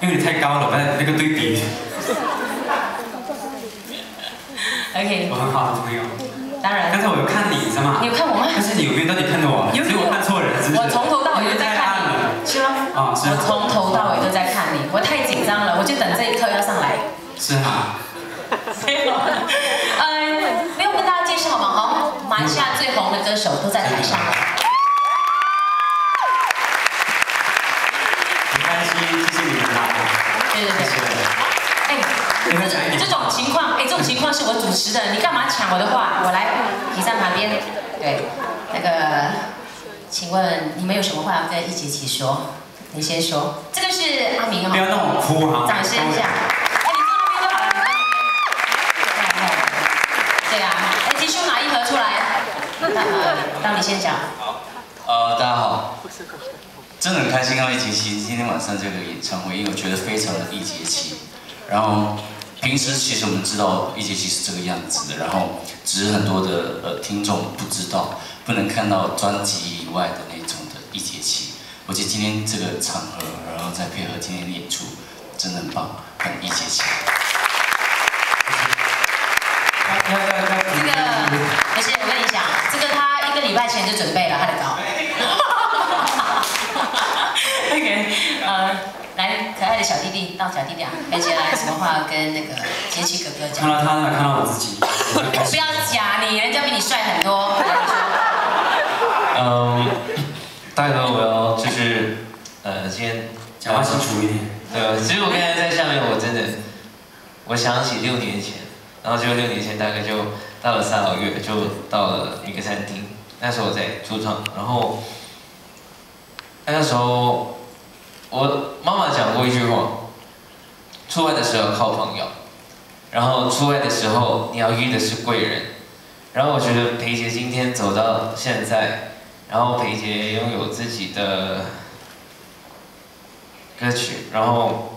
因为你太高了，那那个对比。OK，我很好的朋友。当然刚才我有看你，知道吗？你有看我吗但是你有没有到底看到我？有所以我看错人，是不是？我从头到尾都在看了。你，是吗？啊，是我从头到尾都在看你，我太紧张了，我就等这一刻要上来。是啊。没有，呃，没有跟大家介绍嘛，好，马来西亚最红的歌手都在台上。很开心，谢谢你们来。对对对。谢谢。哎，这这种情况，哎，这种情况是我主持的，你干嘛抢我的话？我来，你站旁边。对，那个，请问你们有什么话要跟一杰奇说？你先说。这个是阿明不要哈，让我哭哈。掌声一下。哎，你坐那边就好了，你坐那边。对啊，哎，提出拿一盒出来。呃，让你先讲。好呃，大家好，真的很开心看到一节期今天晚上这个演唱会，因为我觉得非常的一节期。然后平时其实我们知道一节期是这个样子的，然后只是很多的呃听众不知道，不能看到专辑以外的那种的一节期。我觉得今天这个场合，然后再配合今天的演出，真的很棒，很一节期。这个不是，我跟你讲，这个他一个礼拜前就准备了他的稿。OK，呃，来，可爱的小弟弟，到小弟弟啊，跟接下来有什么话跟那个杰奇哥哥讲看讲？到他了，看到我自己。不要假你，人家比你帅很多。嗯，大哥，我要就是呃，今天讲话清楚一点。对，其实我刚才在下面，我真的，我想起六年前，然后就六年前大概就到了三个月，就到了一个餐厅，那时候我在驻唱，然后那个时候我妈妈讲过一句话，出外的时候靠朋友，然后出外的时候你要遇的是贵人，然后我觉得裴杰今天走到现在，然后裴杰拥有自己的。歌曲，然后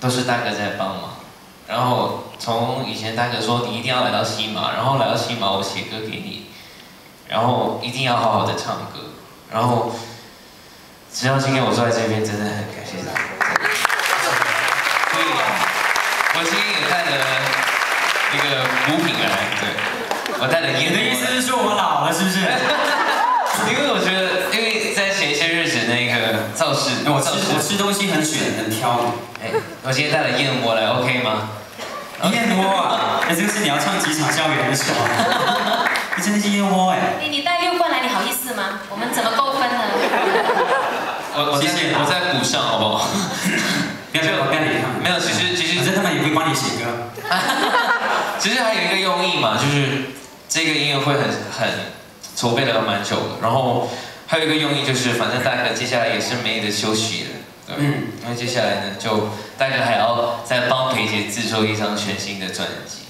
都是大哥在帮忙。然后从以前大哥说你一定要来到西马，然后来到西马我写歌给你，然后一定要好好的唱歌。然后直到今天我坐在这边，真的很感谢大哥。所以，我今天也带了一个补品来，对，我带了烟。你的意思是说我老了是不是？因为我觉得，因为在前些日子那个造势，我造势吃我吃东西很选很挑。哎，我今天带了燕窝来，OK 吗？燕窝啊，那，这个是你要唱几场校园的时候。你真的是燕窝哎。你你带六罐来，你好意思吗？我们怎么够分呢？我我在谢谢我再补上好不好？帮你写歌。其实还有一个用意嘛，就是这个音乐会很很筹备了蛮久的，然后还有一个用意就是，反正大家接下来也是没得休息了，对，嗯因为接下来呢，就大家还要再帮裴姐制作一张全新的专辑。